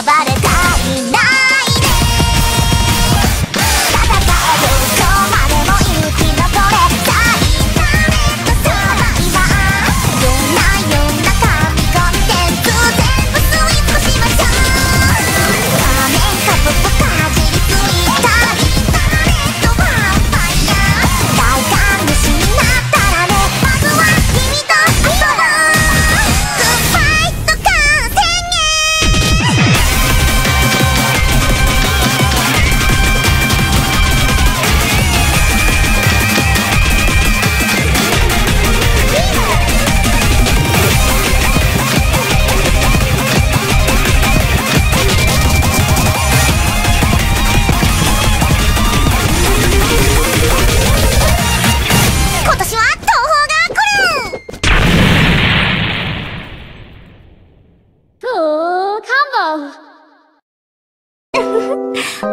about it.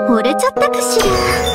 惚れちゃったかしら。